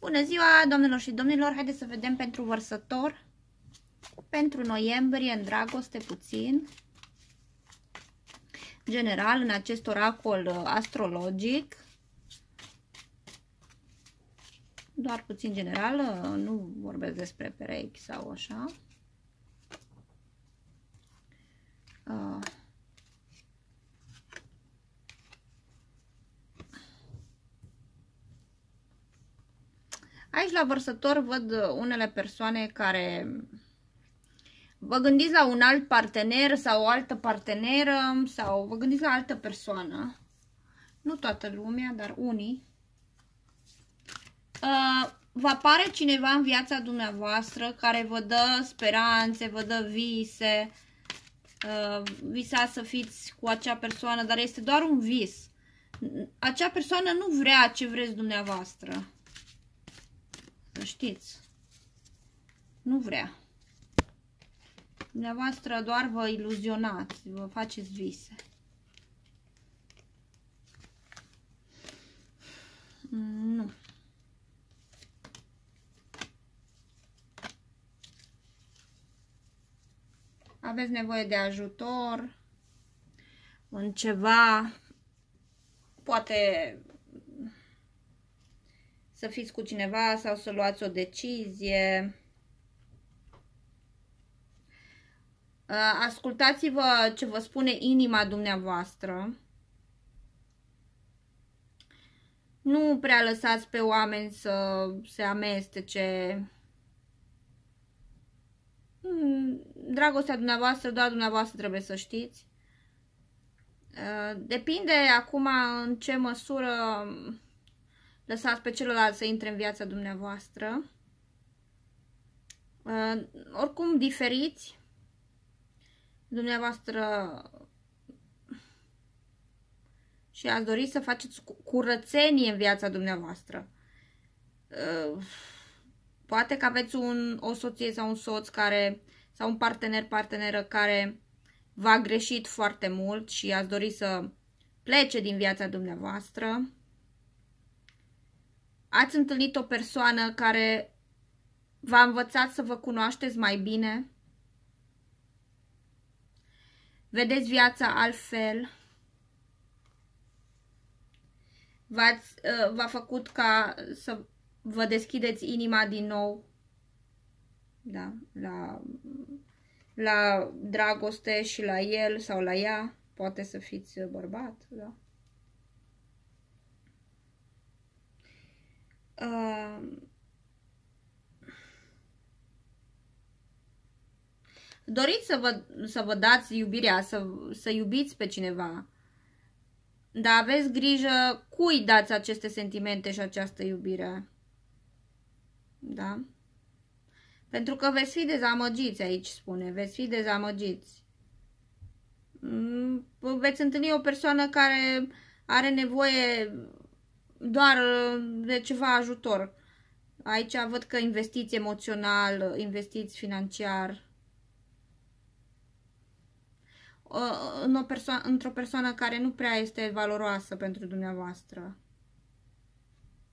Bună ziua, domnilor și domnilor! Haideți să vedem pentru vărsător, pentru noiembrie, în dragoste puțin, general, în acest oracol uh, astrologic, doar puțin general, uh, nu vorbesc despre perechi sau așa. Uh. Aici la vărsător văd unele persoane care vă gândiți la un alt partener sau o altă parteneră sau vă gândiți la altă persoană. Nu toată lumea, dar unii. Uh, vă apare cineva în viața dumneavoastră care vă dă speranțe, vă dă vise, uh, visați să fiți cu acea persoană, dar este doar un vis. Acea persoană nu vrea ce vreți dumneavoastră. Să știți. Nu vrea. Dumneavoastră doar vă iluzionați, vă faceți vise. Nu. Aveți nevoie de ajutor în ceva, poate să fiți cu cineva sau să luați o decizie. Uh, ascultați-vă ce vă spune inima dumneavoastră. Nu prea lăsați pe oameni să se amestece. Hmm, dragostea dumneavoastră, doar dumneavoastră trebuie să știți. Uh, depinde acum în ce măsură lăsați pe celălalt să intre în viața dumneavoastră. Uh, oricum diferiți, dumneavoastră și ați dori să faceți curățenie în viața dumneavoastră. Uh, poate că aveți un, o soție sau un soț care, sau un partener, parteneră care v-a greșit foarte mult și ați dori să plece din viața dumneavoastră. Ați întâlnit o persoană care v-a învățat să vă cunoașteți mai bine? Vedeți viața altfel? Uh, v-a făcut ca să vă deschideți inima din nou da, la, la dragoste și la el sau la ea. Poate să fiți bărbat, da. Uh, doriți să vă, să vă dați iubirea, să, să iubiți pe cineva, dar aveți grijă cui dați aceste sentimente și această iubire. Da? Pentru că veți fi dezamăgiți aici, spune. Veți fi dezamăgiți. Mm, veți întâlni o persoană care are nevoie doar uh, de ceva ajutor. Aici văd că investiți emoțional, investiți financiar. În o perso- într-o persoană care nu prea este valoroasă pentru dumneavoastră.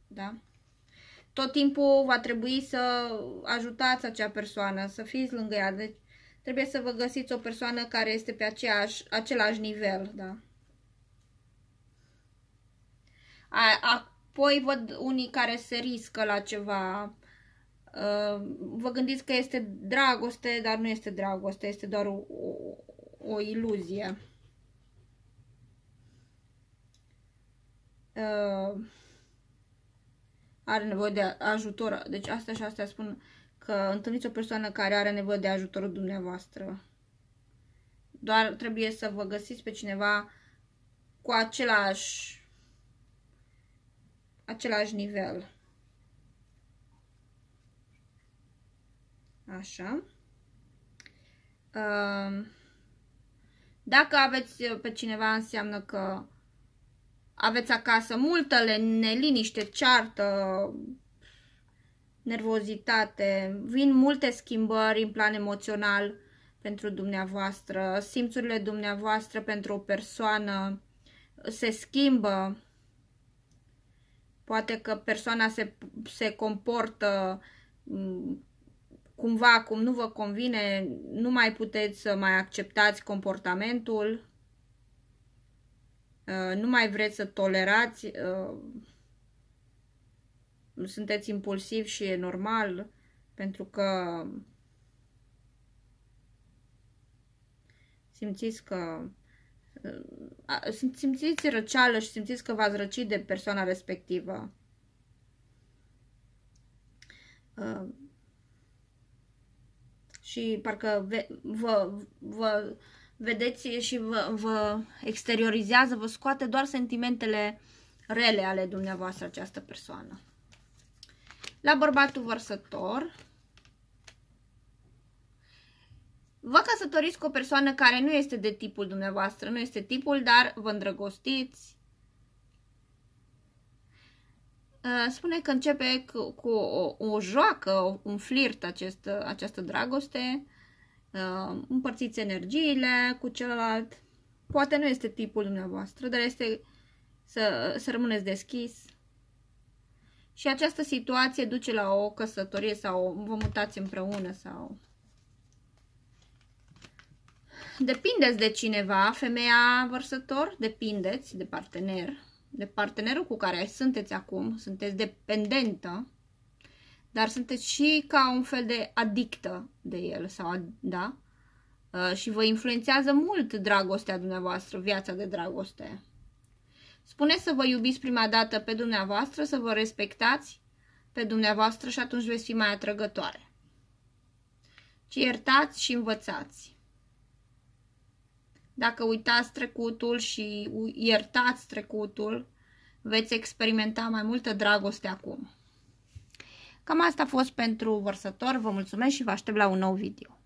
Da? Tot timpul va trebui să ajutați acea persoană, să fiți lângă ea. Deci trebuie să vă găsiți o persoană care este pe aceeași, același nivel. Da? Apoi văd unii care se riscă la ceva. Uh, vă gândiți că este dragoste, dar nu este dragoste, este doar o, o, o iluzie. Uh, are nevoie de ajutor. Deci asta și astea spun că întâlniți o persoană care are nevoie de ajutorul dumneavoastră. Doar trebuie să vă găsiți pe cineva cu același același nivel. Așa. Dacă aveți pe cineva, înseamnă că aveți acasă multă neliniște, ceartă, nervozitate, vin multe schimbări în plan emoțional pentru dumneavoastră, simțurile dumneavoastră pentru o persoană se schimbă, Poate că persoana se, se comportă mm, cumva cum nu vă convine, nu mai puteți să mai acceptați comportamentul, uh, nu mai vreți să tolerați, uh, sunteți impulsiv și e normal, pentru că simțiți că simțiți răceală și simțiți că v-ați răcit de persoana respectivă. Uh, și parcă ve, vă, vă vedeți și vă, vă exteriorizează, vă scoate doar sentimentele rele ale dumneavoastră această persoană. La bărbatul vărsător, Vă căsătoriți cu o persoană care nu este de tipul dumneavoastră, nu este tipul, dar vă îndrăgostiți. Uh, spune că începe cu, cu o, o joacă, un flirt acest, această dragoste, uh, împărțiți energiile cu celălalt. Poate nu este tipul dumneavoastră, dar este să, să rămâneți deschis. Și această situație duce la o căsătorie sau vă mutați împreună sau depindeți de cineva, femeia vărsător, depindeți de partener, de partenerul cu care sunteți acum, sunteți dependentă, dar sunteți și ca un fel de adictă de el, sau, da? Uh, și vă influențează mult dragostea dumneavoastră, viața de dragoste. Spune să vă iubiți prima dată pe dumneavoastră, să vă respectați pe dumneavoastră și atunci veți fi mai atrăgătoare. Ci iertați și învățați. Dacă uitați trecutul și iertați trecutul, veți experimenta mai multă dragoste acum. Cam asta a fost pentru vărsător. Vă mulțumesc și vă aștept la un nou video.